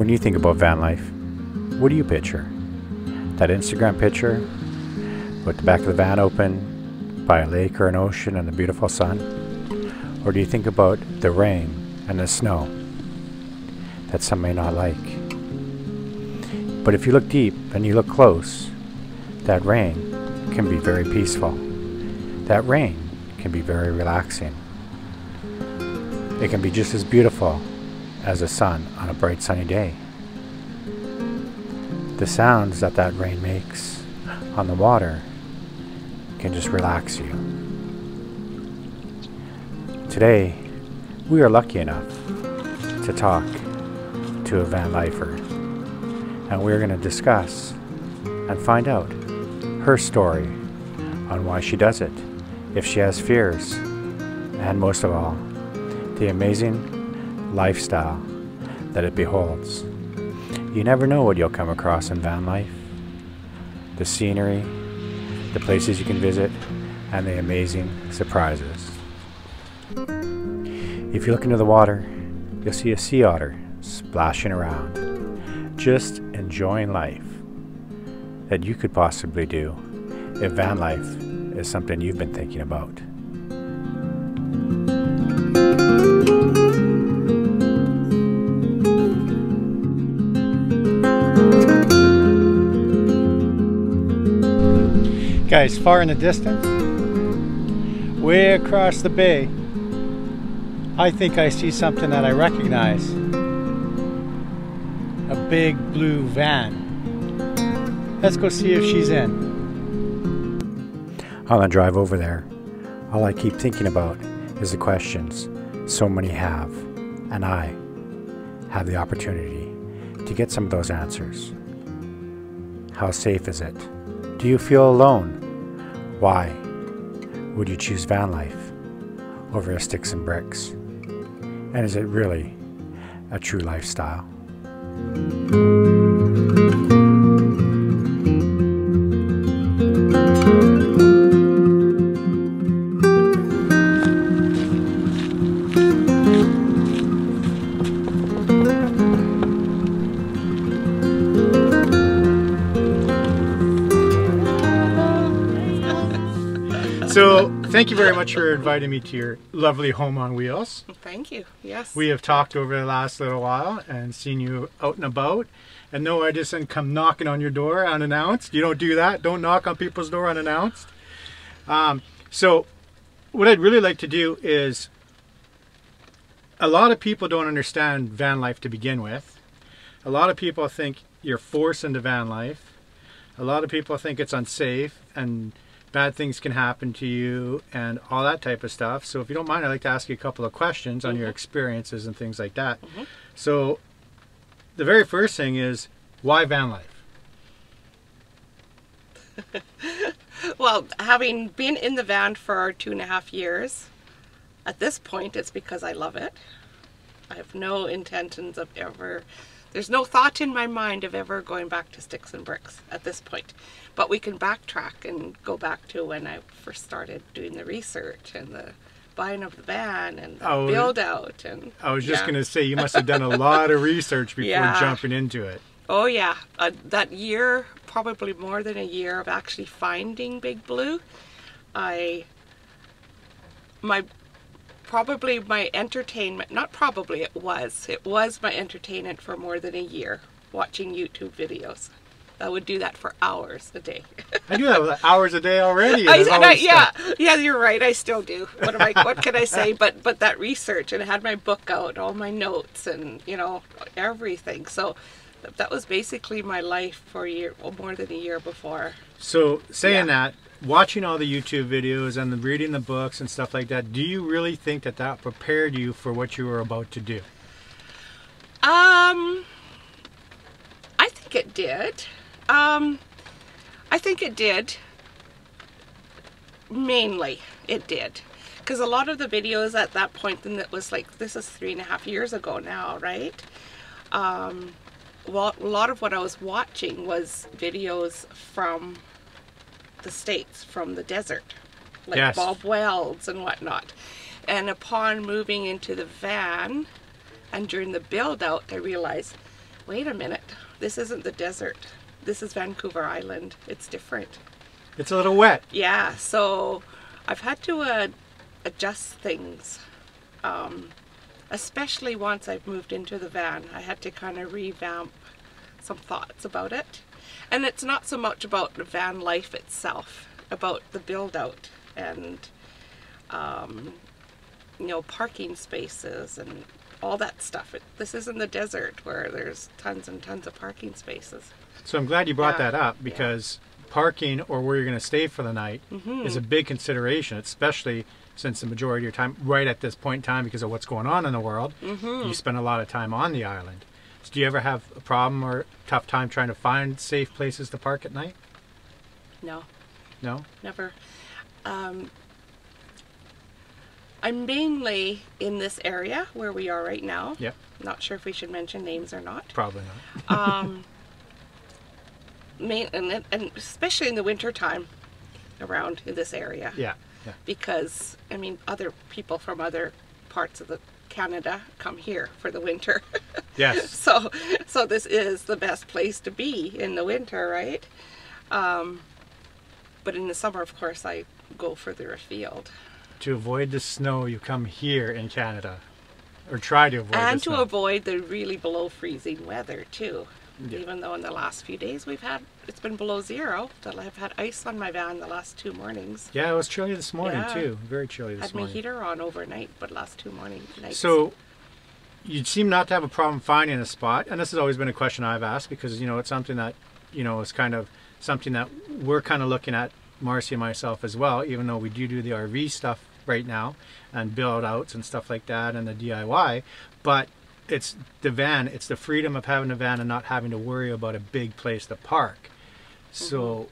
When you think about van life, what do you picture? That Instagram picture with the back of the van open by a lake or an ocean and the beautiful sun? Or do you think about the rain and the snow that some may not like? But if you look deep and you look close, that rain can be very peaceful. That rain can be very relaxing. It can be just as beautiful as the sun on a bright sunny day. The sounds that that rain makes on the water can just relax you. Today, we are lucky enough to talk to a van lifer, and we're going to discuss and find out her story on why she does it, if she has fears, and most of all, the amazing lifestyle that it beholds. You never know what you'll come across in van life. The scenery, the places you can visit, and the amazing surprises. If you look into the water, you'll see a sea otter splashing around, just enjoying life that you could possibly do if van life is something you've been thinking about. Guys, far in the distance, way across the bay, I think I see something that I recognize. A big blue van. Let's go see if she's in. On the drive over there, all I keep thinking about is the questions so many have, and I have the opportunity to get some of those answers. How safe is it? Do you feel alone? Why would you choose van life over sticks and bricks? And is it really a true lifestyle? So, thank you very much for inviting me to your lovely home on wheels. Thank you. Yes. We have talked over the last little while and seen you out and about. And no, I just didn't come knocking on your door unannounced. You don't do that. Don't knock on people's door unannounced. Um, so, what I'd really like to do is a lot of people don't understand van life to begin with. A lot of people think you're forced into van life. A lot of people think it's unsafe and bad things can happen to you and all that type of stuff. So if you don't mind, I'd like to ask you a couple of questions on your mm-hmm. experiences and things like that. Mm-hmm. So the very first thing is why van life? Well, having been in the van for two and a half years, at this point, it's because I love it. I have no intentions of ever. There's no thought in my mind of ever going back to sticks and bricks at this point. But we can backtrack and go back to when I first started doing the research and the buying of the van and the Oh, build out and I was just yeah. going to say you must have done a lot of research before Yeah. jumping into it. Oh yeah, uh, that year, probably more than a year of actually finding Big Blue, I my probably my entertainment, not probably it was, it was my entertainment for more than a year watching YouTube videos. I would do that for hours a day. I do that with hours a day already. I, I, yeah, stuff. yeah, you're right. I still do. What am I? What can I say? But but that research and I had my book out, all my notes, and you know everything. So that was basically my life for a year, well, more than a year before. So saying Yeah. that, watching all the YouTube videos and the, reading the books and stuff like that, do you really think that that prepared you for what you were about to do? Um, I think it did. Um, I think it did. Mainly, it did. Because a lot of the videos at that point, then it was like, this is three and a half years ago now, right? Um, well, a lot of what I was watching was videos from the States, from the desert, like Yes. Bob Wells and whatnot. And upon moving into the van, and during the build out, I realized, wait a minute, this isn't the desert. This is Vancouver Island. It's different. It's a little wet. Yeah, so I've had to uh, adjust things. Um, especially once I've moved into the van, I had to kind of revamp some thoughts about it. And it's not so much about the van life itself, about the build out and, um, you know, parking spaces and all that stuff. It, this isn't the desert where there's tons and tons of parking spaces. So I'm glad you brought Yeah, that up yeah. because parking or where you're going to stay for the night Mm-hmm. is a big consideration, especially since the majority of your time, right at this point in time, because of what's going on in the world, Mm-hmm. you spend a lot of time on the island. So do you ever have a problem or tough time trying to find safe places to park at night? No. No? Never. Um, I'm mainly in this area where we are right now. Yep, Not sure if we should mention names or not. probably not. Um, main and, and especially in the winter time, around in this area. Yeah, yeah. Because I mean, other people from other parts of the Canada come here for the winter. Yes. so so this is the best place to be in the winter right? Um, but in the summer of course i go further afield. To avoid the snow, you come here in Canada, or try to avoid and to avoid the really below freezing weather too Yeah. even though in the last few days we've had it's been below zero that i've had ice on my van the last two mornings Yeah, it was chilly this morning Yeah. too. Very chilly this had my heater on overnight but last two morning nights So you seem not to have a problem finding a spot, and this has always been a question I've asked because you know it's something that you know is kind of something that we're kind of looking at, Marcy and myself as well. Even though we do do the RV stuff right now and build outs and stuff like that and the DIY, but it's the van. It's the freedom of having a van and not having to worry about a big place to park. So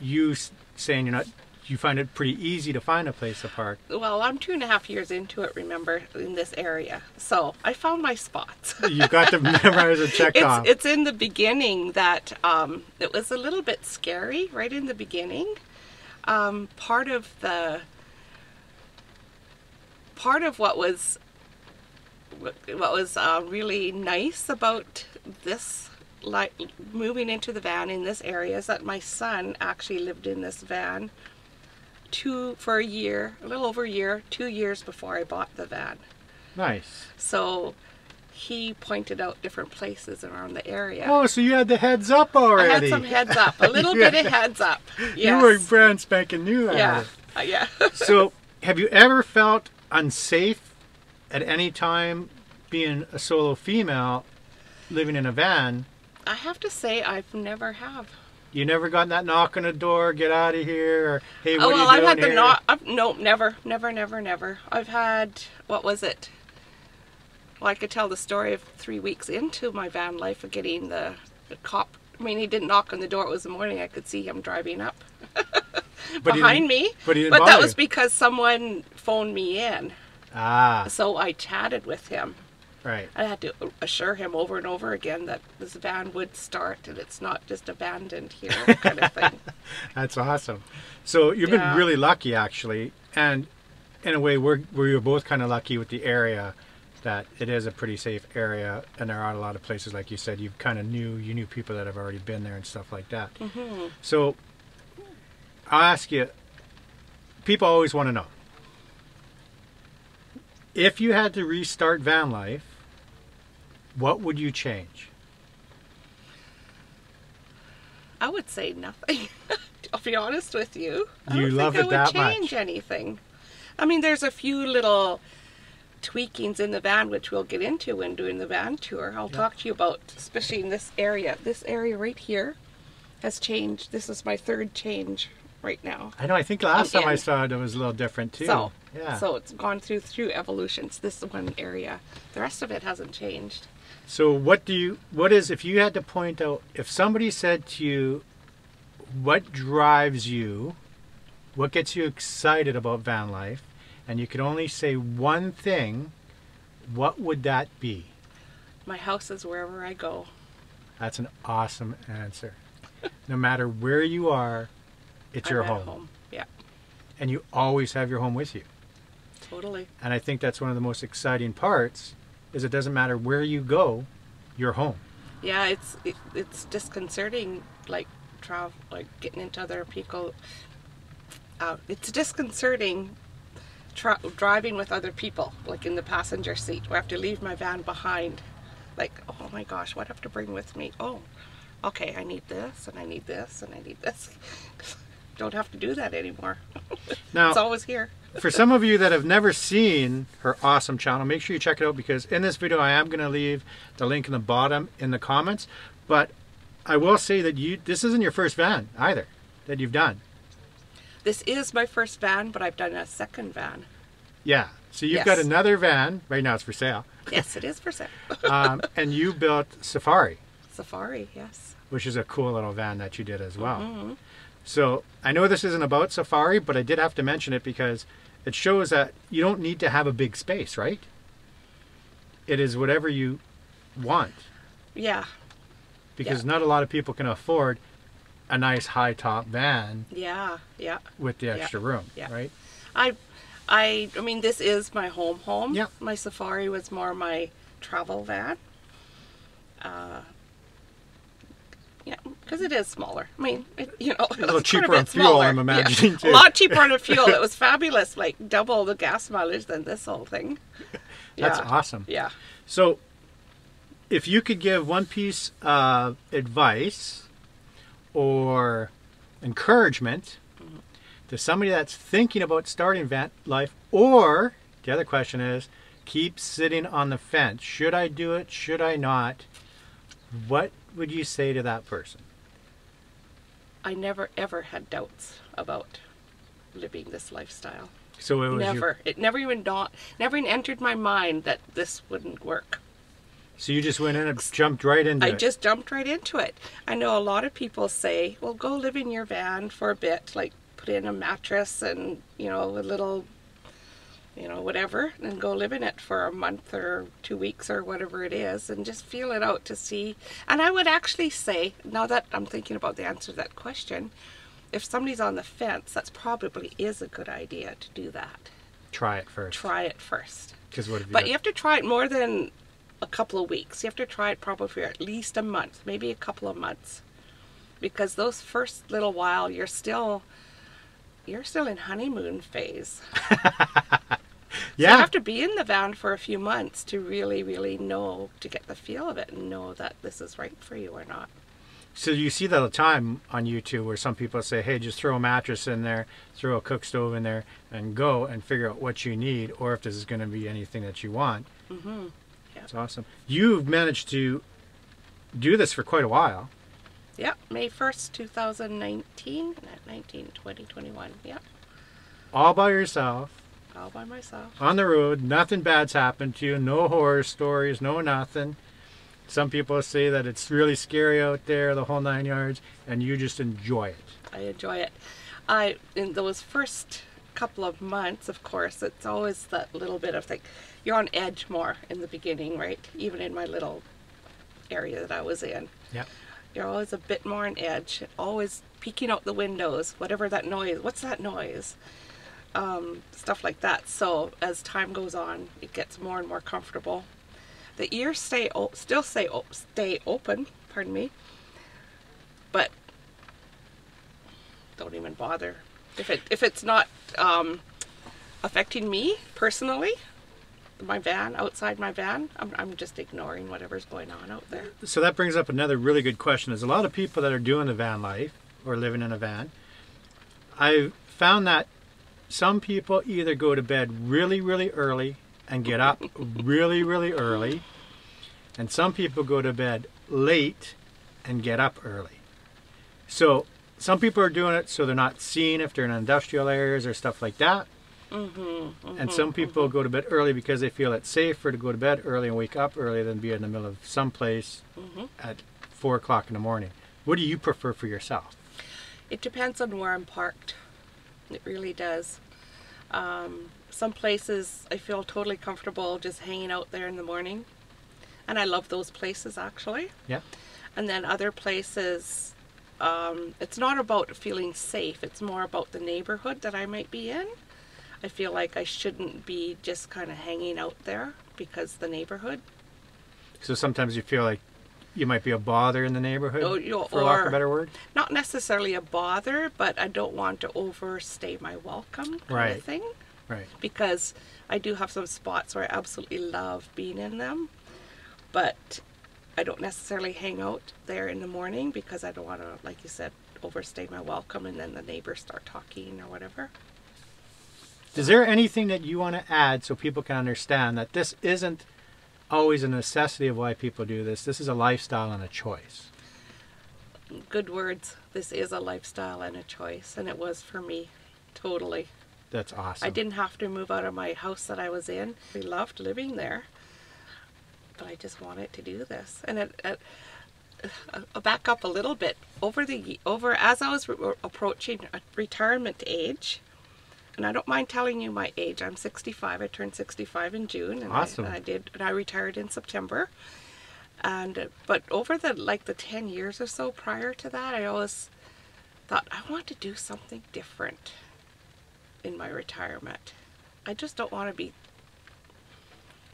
you saying you're not. You find it pretty easy to find a place to park. well i'm two and a half years into it remember in this area so i found my spots You've got to memorize and check it's off. it's in the beginning that um, it was a little bit scary right in the beginning. Um, part of the part of what was what was uh, really nice about this like moving into the van in this area is that my son actually lived in this van two for a year a little over a year two years before i bought the van nice. so he pointed out different places around the area. Oh, so you had the heads up already. I had some heads up, a little bit of heads up. Yes. You were brand spanking new yeah. it. Uh, yeah. So, have you ever felt unsafe at any time being a solo female living in a van? I have to say, I've never have. You never gotten that knock on the door, get out of here, or hey, oh, what oh are well, you I've had the here? not. I've, no, never, never, never, never. I've had what was it? Well, I could tell the story of three weeks into my van life of getting the, the cop. I mean, he didn't knock on the door. It was the morning. I could see him driving up But behind me. but he didn't But that was because someone phoned me in. Ah, So I chatted with him. right. I had to assure him over and over again that this van would start and it's not just abandoned here, kind of thing. That's awesome. So you've Yeah. been really lucky, actually, and in a way, we're we were both kind of lucky with the area that it is a pretty safe area, and there are a lot of places, like you said, you kind of knew you knew people that have already been there and stuff like that. So I'll ask you. People always want to know if you had to restart van life, what would you change? I would say nothing. I'll be honest with you. I You don't love think it I would that much. change anything. I mean, there's a few little tweakings in the van which we'll get into when doing the van tour. I'll talk to you about, especially in this area. This area right here has changed. This is my third change right now. I know. I think last I'm time I saw it, it was a little different too. So, yeah. so it's gone through through evolutions. This one area, the rest of it hasn't changed. So what do you what is if you had to point out if somebody said to you what drives you what gets you excited about van life and you could only say one thing what would that be? My house is wherever I go. That's an awesome answer. no matter where you are it's I'm your home. home. Yeah, and you always have your home with you. totally. And I think that's one of the most exciting parts is it doesn't matter where you go, you're home. yeah, it's it, it's disconcerting, like travel, like getting into other people. Uh, it's disconcerting tra- driving with other people, like in the passenger seat. I have to leave my van behind. Like, oh my gosh, what I have to bring with me? Oh, okay, I need this, and I need this, and I need this. Don't have to do that anymore. Now, it's always here. for some of you that have never seen her awesome channel, make sure you check it out because in this video I am going to leave the link in the bottom in the comments. But I will say that you this isn't your first van either that you've done. This is my first van, but I've done a second van. Yeah. So you've got another van. Right now it's for sale. Yes, it is for sale. Um, and you built Safari, Safari, yes. which is a cool little van that you did as well. Mm-hmm. So I know this isn't about Safari, but I did have to mention it because it shows that you don't need to have a big space, right? It is whatever you want Yeah, because Yeah. not a lot of people can afford a nice high top van yeah, yeah. with the extra room, yeah. right? I, I, I mean, this is my home home. Yeah. My Safari was more my travel van. Uh, yeah, because it is smaller. I mean, it, you know, a little cheaper on fuel, I'm imagining, too. A lot cheaper on fuel. It was fabulous, like double the gas mileage than this whole thing. That's Yeah. awesome. Yeah. So, if you could give one piece of advice or encouragement mm-hmm. to somebody that's thinking about starting van life, or the other question is, keep sitting on the fence. Should I do it? Should I not? What would you say to that person? I never ever had doubts about living this lifestyle. So it was your- Never. It never even dawned, never even entered my mind that this wouldn't work. so you just went in and jumped right into I it. just jumped right into it. I know a lot of people say, well, go live in your van for a bit, like put in a mattress and, you know, a little, you know, whatever, and go live in it for a month or two weeks or whatever it is and just feel it out to see. And I would actually say, now that I'm thinking about the answer to that question, if somebody's on the fence, that's probably is a good idea to do that. Try it first. Try it first. Because what you But you have to try it more than a couple of weeks. You have to try it probably for at least a month, maybe a couple of months. Because those first little while you're still you're still in honeymoon phase. You have to be in the van for a few months to really, really know to get the feel of it and know that this is right for you or not. So you see that all the time on YouTube where some people say, "Hey, just throw a mattress in there, throw a cook stove in there, and go and figure out what you need, or if this is going to be anything that you want." Mm-hmm. Yeah. It's awesome. You've managed to do this for quite a while. Yep, May 1st, 2019, not 19, 20, 21. Yep, all by yourself all by myself. on the road. Nothing bad's happened to you. No horror stories. No nothing. Some people say that it's really scary out there, the whole nine yards, and you just enjoy it. I enjoy it. I in those first couple of months, of course, it's always that little bit of like you're on edge more in the beginning, right? Even in my little area that I was in, Yeah. you're always a bit more on edge, always peeking out the windows, whatever that noise. What's that noise? Um, stuff like that. So as time goes on, it gets more and more comfortable. The ears stay still stay stay open. Pardon me. But don't even bother if it if it's not um, affecting me personally. My van outside my van, I'm, I'm just ignoring whatever's going on out there. So that brings up another really good question. There's a lot of people that are doing the van life or living in a van. I've found that some people either go to bed really, really early and get up really, really early, and some people go to bed late and get up early. So some people are doing it so they're not seen if they're in industrial areas or stuff like that. Mm-hmm, and mm-hmm, some people mm-hmm. go to bed early because they feel it's safer to go to bed early and wake up early than be in the middle of some place at four o'clock in the morning. What do you prefer for yourself? It depends on where I'm parked. It really does. Um, some places I feel totally comfortable just hanging out there in the morning, and I love those places actually. Yeah. And then other places, um, it's not about feeling safe. It's more about the neighborhood that I might be in. I feel like I shouldn't be just kind of hanging out there because the neighborhood. So sometimes you feel like you might be a bother in the neighborhood, Oh, you- for lack of a better word. Not necessarily a bother, but I don't want to overstay my welcome kind Right. of thing. Right. because I do have some spots where I absolutely love being in them, but I don't necessarily hang out there in the morning because I don't want to, like you said, overstay my welcome and then the neighbors start talking or whatever. Is there anything that you want to add so people can understand that this isn't always a necessity of why people do this? This is a lifestyle and a choice. Good words. This is a lifestyle and a choice, and it was for me, totally. That's awesome. I didn't have to move out of my house that I was in. We loved living there, but I just wanted to do this. And it, it, I'll back up a little bit. Over the over as I was re- approaching retirement age, and I don't mind telling you my age. I'm 65. I turned 65 in June, and Awesome. I, I did. And I retired in September. And but over the like the 10 years or so prior to that, I always thought I want to do something different in my retirement. I just don't want to be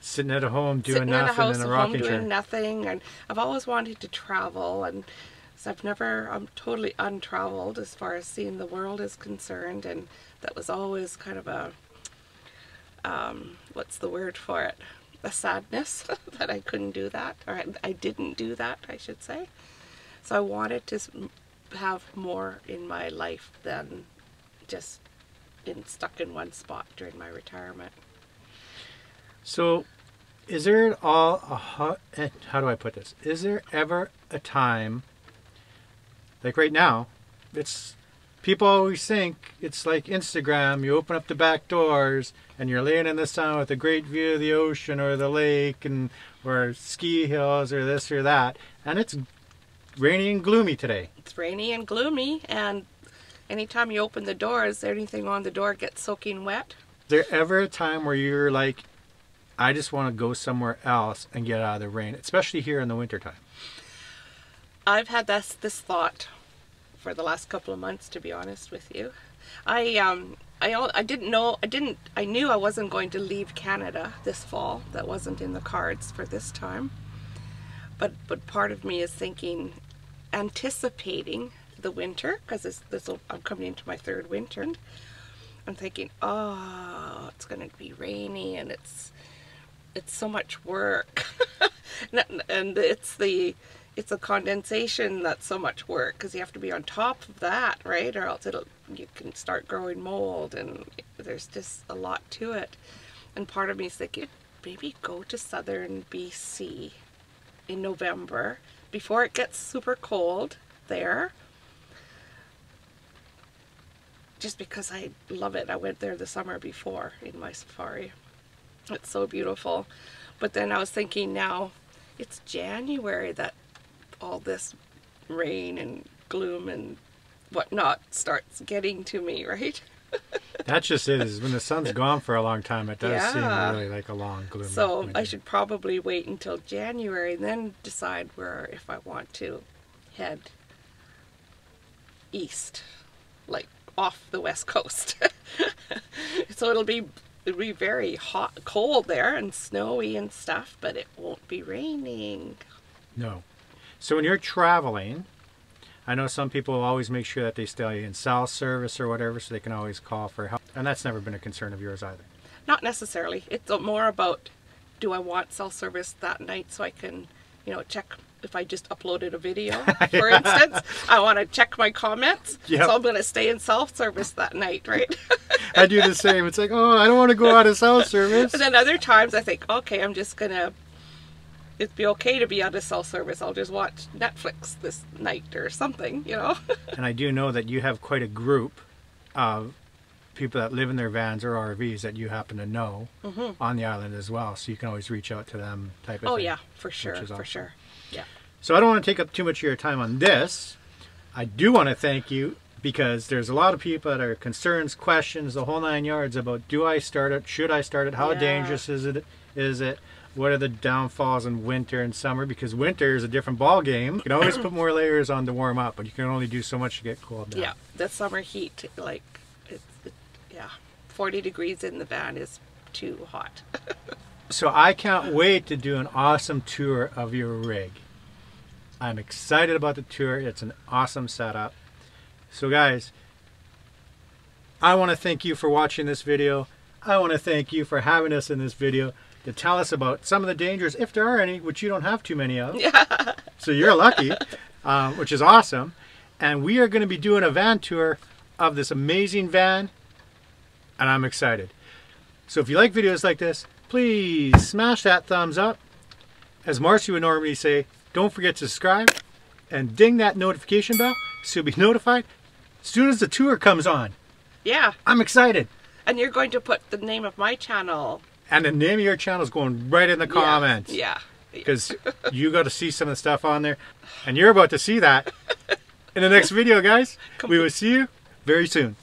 Sitting at a home doing sitting in a nothing house in a home chair. doing nothing. And I've always wanted to travel, and so I've never, I'm totally untraveled as far as seeing the world is concerned, and that was always kind of a, um, what's the word for it? A sadness that I couldn't do that, or I, I didn't do that, I should say. So I wanted to have more in my life than just in stuck in one spot during my retirement. So, is there at all a eh, how do I put this? Is there ever a time, like right now, it's people always think it's like Instagram. You open up the back doors and you're laying in the sun with a great view of the ocean or the lake and or ski hills or this or that, and it's rainy and gloomy today. it's rainy and gloomy and anytime you open the doors anything on the door gets soaking wet Is there ever a time where you're like, I just want to go somewhere else and get out of the rain, especially here in the wintertime? I've had this this thought for the last couple of months to be honest with you. I um I, I didn't know I didn't I knew I wasn't going to leave Canada this fall. That wasn't in the cards for this time. But but part of me is thinking anticipating the winter because this this I'm coming into my third winter. And I'm thinking oh it's going to be rainy and it's it's so much work. And and it's the it's a condensation that's so much work because you have to be on top of that right? Or else it'll you can start growing mold and there's just a lot to it. And part of me is thinking maybe go to southern bc in november before it gets super cold there. Just because i love it. I went there the summer before in my safari. It's so beautiful. But then I was thinking now it's January that all this rain and gloom and whatnot starts getting to me, right? That just is when the sun's gone for a long time. It does Yeah. seem really like a long gloomy. So winter. I should probably wait until January and then decide where if I want to head east, like off the west coast. so it'll be it'll be very hot, cold there and snowy and stuff, but it won't be raining. no. So when you're traveling, I know some people always make sure that they stay in cell service or whatever, so they can always call for help. And that's never been a concern of yours either. Not necessarily. It's more about do I want cell service that night so I can, you know, check if I just uploaded a video, for instance. I want to check my comments. Yep. So I'm going to stay in cell service that night, right? I do the same. It's like, oh, I don't want to go out of cell service. and then other times I think, okay, I'm just going to. It'd be okay to be out of cell service. I'll just watch Netflix this night or something, you know? And I do know that you have quite a group of people that live in their vans or RVs that you happen to know on the island as well. So you can always reach out to them type of Mm-hmm. oh, thing. yeah, for sure. For awesome. sure. Yeah. So I don't want to take up too much of your time on this. I do want to thank you because there's a lot of people that are concerns, questions, the whole nine yards about do I start it, should I start it, how Yeah. dangerous is it, is it, what are the downfalls in winter and summer? Because winter is a different ball game. You can always put more layers on to warm up, but you can only do so much to get cooled down. Yeah. The summer heat, like, it's, it, yeah, 40 degrees in the van is too hot. So I can't wait to do an awesome tour of your rig. I'm excited about the tour. It's an awesome setup. So guys, I want to thank you for watching this video. I want to thank you for having us in this video to tell us about some of the dangers, if there are any, which you don't have too many of. Yeah. So you're lucky, um, which is awesome. And we are going to be doing a van tour of this amazing van, and I'm excited. So if you like videos like this, please smash that thumbs up. As Marcy would normally say, don't forget to subscribe and ding that notification bell so you'll be notified as soon as the tour comes on. Yeah. I'm excited. And you're going to put the name of my channel. And the name of your channel is going right in the comments. Yeah. Because you got to see some of the stuff on there. And you're about to see that in the next video, guys. We will see you very soon.